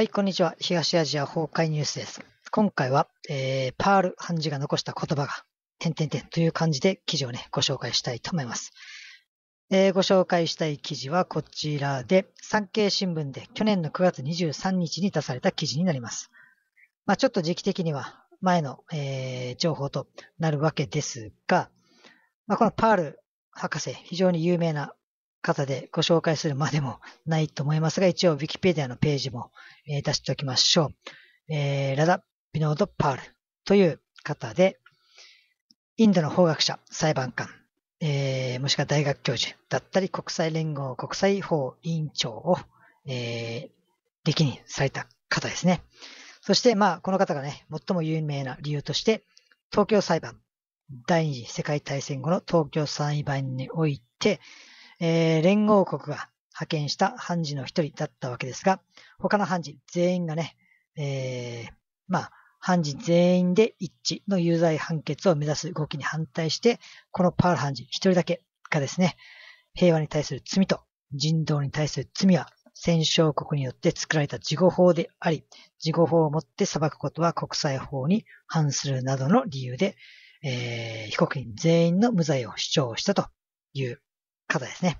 はい、こんにちは。東アジア崩壊ニュースです。今回は、えー、パール・ハンジが残した言葉が、点々点という感じで記事をね、ご紹介したいと思います。えー、ご紹介したい記事はこちらで、産経新聞で去年の9月23日に出された記事になります。まあちょっと時期的には前の、えー、情報となるわけですが、まあこのパール博士、非常に有名な方でご紹介するまでもないと思いますが、一応 Wikipedia のページも、出しておきましょう。えーラダ・ビノード・パールという方で、インドの法学者、裁判官、えーもしくは大学教授だったり、国際連合国際法委員長を、えー歴任された方ですね。そして、まあ、この方がね、最も有名な理由として、東京裁判、第二次世界大戦後の東京裁判において、えー連合国が派遣した判事の一人だったわけですが、他の判事全員がね、えーまあ、判事全員で一致の有罪判決を目指す動きに反対して、このパール判事一人だけがですね、平和に対する罪と人道に対する罪は戦勝国によって作られた事後法であり、事後法をもって裁くことは国際法に反するなどの理由で、えー被告人全員の無罪を主張したという方ですね。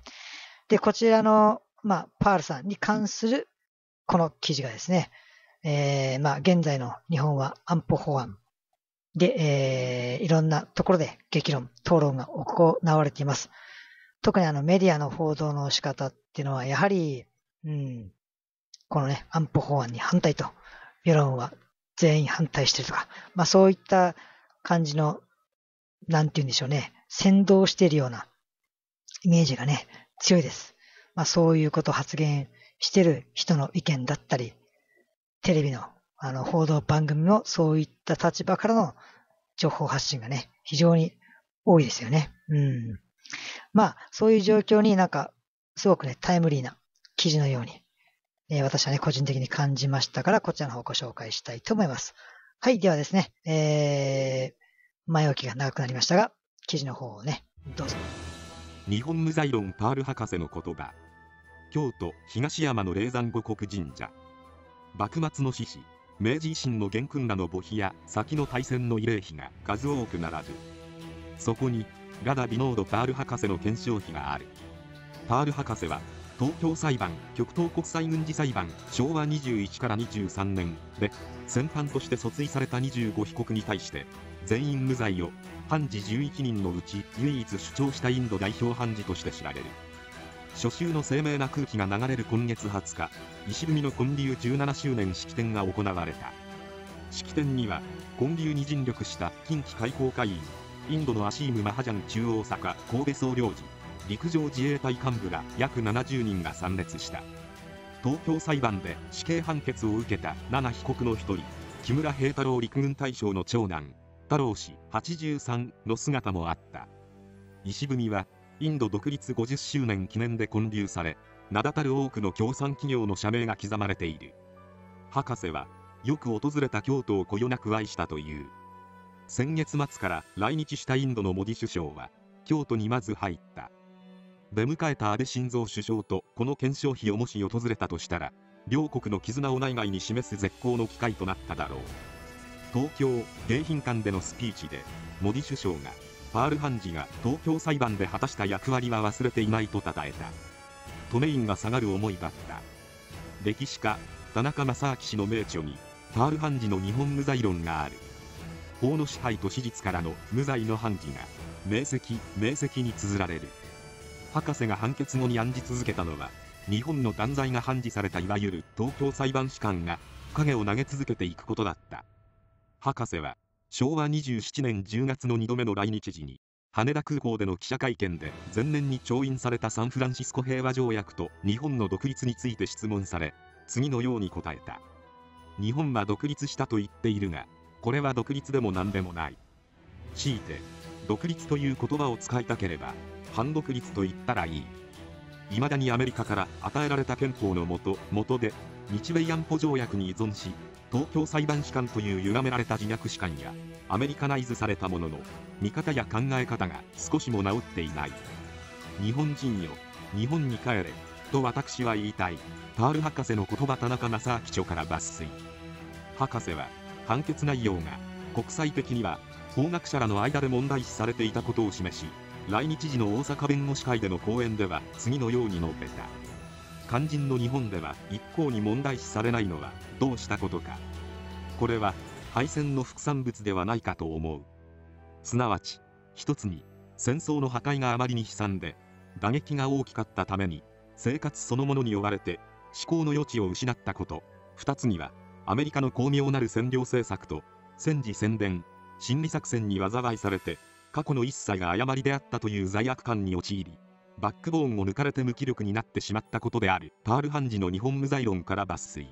で、こちらの、まあ、パールさんに関するこの記事がですね、えーまあ、現在の日本は安保法案で、えーいろんなところで激論、討論が行われています。特にあのメディアの報道の仕方っていうのは、やはり、うん、このね、安保法案に反対と、世論は全員反対してるとか、まあそういった感じの、なんて言うんでしょうね、先導しているようなイメージがね、強いです。まあそういうことを発言してる人の意見だったり、テレビのあの報道番組もそういった立場からの情報発信がね、非常に多いですよね。うん。まあ、そういう状況になんか、すごくね、タイムリーな記事のように、えー私はね、個人的に感じましたから、こちらの方をご紹介したいと思います。はい、ではですね、えー、前置きが長くなりましたが、記事の方をね、どうぞ。日本無罪論パール博士の言葉。京都東山の霊山護国神社。幕末の志士明治維新の元勲らの墓碑や先の大戦の慰霊碑が数多く並ぶ。そこにガダ・ビノード・パール博士の顕彰碑がある。パール博士は東京裁判極東国際軍事裁判昭和21から23年で戦犯として訴追された25被告に対して全員無罪を判事11人のうち唯一主張したインド代表判事として知られる。初秋の鮮明な空気が流れる今月20日石踏みの建立17周年式典が行われた。式典には建立に尽力した近畿開港会員インドのアシーム・マハジャン中央坂神戸総領事陸上自衛隊幹部ら約70人が参列した。東京裁判で死刑判決を受けた7被告の一人木村平太郎陸軍大将の長男太郎氏83の姿もあった。石踏みはインド独立50周年記念で建立され名だたる多くの共産企業の社名が刻まれている。博士はよく訪れた京都をこよなく愛したという。先月末から来日したインドのモディ首相は京都にまず入った。出迎えた安倍晋三首相とこの顕彰碑をもし訪れたとしたら両国の絆を内外に示す絶好の機会となっただろう。東京迎賓館でのスピーチでモディ首相がパール判事が東京裁判で果たした役割は忘れていないと称えた。トメインが下がる思いだった。歴史家田中正明氏の名著にパール判事の日本無罪論がある。法の支配と史実からの無罪の判事が明晰明晰に綴られる。博士が判決後に案じ続けたのは日本の断罪が判事されたいわゆる東京裁判士官が影を投げ続けていくことだった。博士は昭和27年10月の2度目の来日時に羽田空港での記者会見で前年に調印されたサンフランシスコ平和条約と日本の独立について質問され次のように答えた。日本は独立したと言っているがこれは独立でも何でもない。強いて独立という言葉を使いたければ反独立と言ったらいい。未だにアメリカから与えられた憲法のもと元で日米安保条約に依存し東京裁判士官という歪められた自虐士官やアメリカナイズされたものの見方や考え方が少しも治っていない日本人よ日本に帰れと私は言いたい。パール博士の言葉田中正明著から抜粋。博士は、判決内容が、国際的には、法学者らの間で問題視されていたことを示し、来日時の大阪弁護士会での講演では次のように述べた。肝心の日本では一向に問題視されないのはどうしたことか。これは敗戦の副産物ではないかと思う。すなわち、一つに、戦争の破壊があまりに悲惨で、打撃が大きかったために、生活そのものに追われて、思考の余地を失ったこと。二つには、アメリカの巧妙なる占領政策と、戦時宣伝、心理作戦に災いされて、過去の一切が誤りであったという罪悪感に陥り、バックボーンを抜かれて無気力になってしまったことである。パール判事の日本無罪論から抜粋。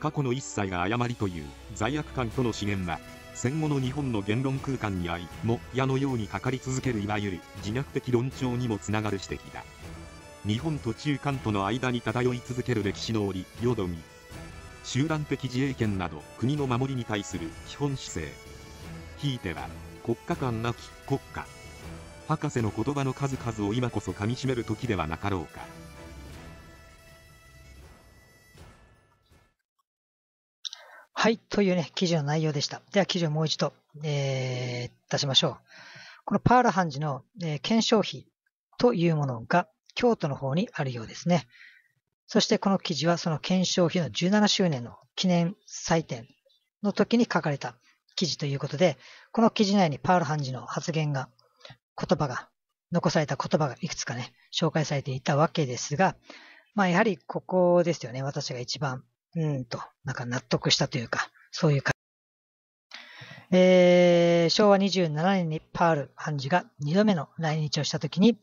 過去の一切が誤りという。罪悪感との資源は戦後の日本の言論空間にあいも矢のようにかかり続けるいわゆる自虐的論調にもつながる指摘だ。日本と中間との間に漂い続ける歴史の折よどみ集団的自衛権など国の守りに対する基本姿勢。ひいては国家間なき国家。博士の言葉の数々を今こそ噛みしめる時ではなかろうか。はい、というね、記事の内容でした。では記事をもう一度、えー、出しましょう。このパーラ判事の、えー、検証費というものが京都の方にあるようですね。そしてこの記事はその検証費の17周年の記念祭典の時に書かれた記事ということで、この記事内にパール判事の発言が言葉が、残された言葉がいくつかね、紹介されていたわけですが、まあやはりここですよね、私が一番、うんと、なんか納得したというか、そういうか、えー、昭和27年にパール判事が2度目の来日をしたときに、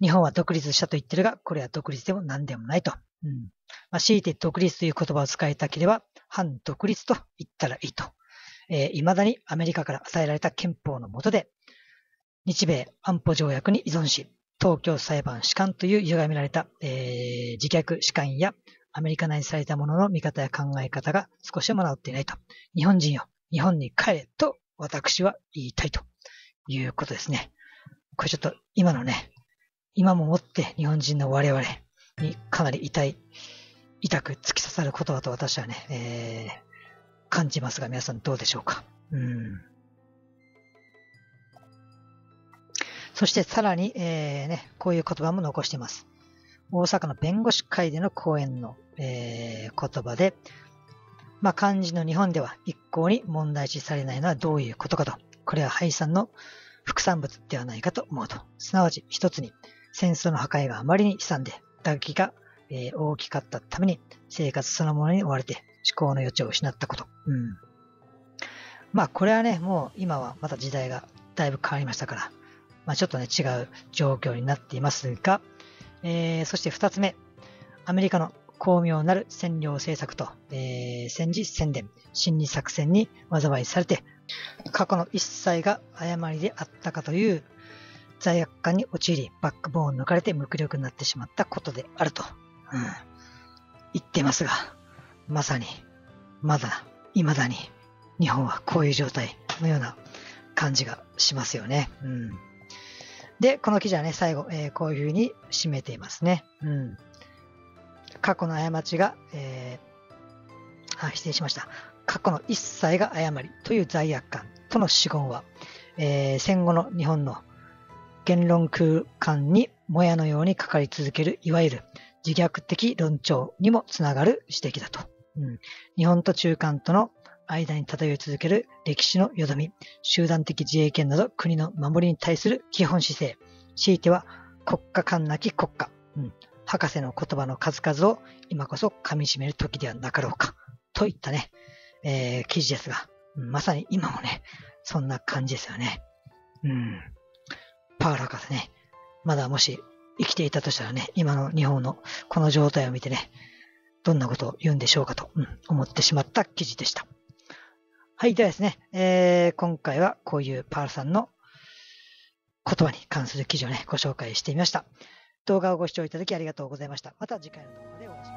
日本は独立したと言ってるが、これは独立でも何でもないと。うん。まあ、強いて独立という言葉を使いたければ、反独立と言ったらいいと。えー、未だにアメリカから与えられた憲法の下で、日米安保条約に依存し、東京裁判士官という歪められた、えー、自虐士官やアメリカ内にされたものの見方や考え方が少しも治っていないと。日本人よ、日本に帰れと私は言いたいということですね。これちょっと今のね、今ももって日本人の我々にかなり痛い、痛く突き刺さる言葉と私はね、えー、感じますが皆さんどうでしょうか？うんそしてさらに、えー、ね、こういう言葉も残しています。大阪の弁護士会での講演の、えー、言葉で、まあ、漢字の日本では一向に問題視されないのはどういうことかと。これは敗産の副産物ではないかと思うと。すなわち一つに戦争の破壊があまりに悲惨で打撃が、えー、大きかったために生活そのものに追われて思考の余地を失ったこと。うん。まあこれはね、もう今はまた時代がだいぶ変わりましたから、まあ、ちょっとね、違う状況になっていますが、えー、そして二つ目、アメリカの巧妙なる占領政策と、えー、戦時宣伝、心理作戦に災いされて、過去の一切が誤りであったかという罪悪感に陥り、バックボーンを抜かれて無気力になってしまったことであると、うん、言ってますが、まさに、まだ、未だに、日本はこういう状態のような感じがしますよね。うんで、この記事はね、最後、えー、こういうふうに締めていますね。うん。過去の過ちが、えー、あ、失礼しました。過去の一切が誤りという罪悪感との死言は、えー、戦後の日本の言論空間にもやのようにかかり続ける、いわゆる自虐的論調にもつながる指摘だと。うん、日本と中間との間に漂い続ける歴史のよどみ、集団的自衛権など国の守りに対する基本姿勢、強いては国家間なき国家、うん、博士の言葉の数々を今こそ噛み締める時ではなかろうか、といったね、えー、記事ですが、まさに今もね、そんな感じですよね。うん。パワー博士ね、まだもし生きていたとしたらね、今の日本のこの状態を見てね、どんなことを言うんでしょうかと、うん、思ってしまった記事でした。はい。ではですね、えー、今回はこういうパールさんの言葉に関する記事をね、ご紹介してみました。動画をご視聴いただきありがとうございました。また次回の動画でお会いしましょう。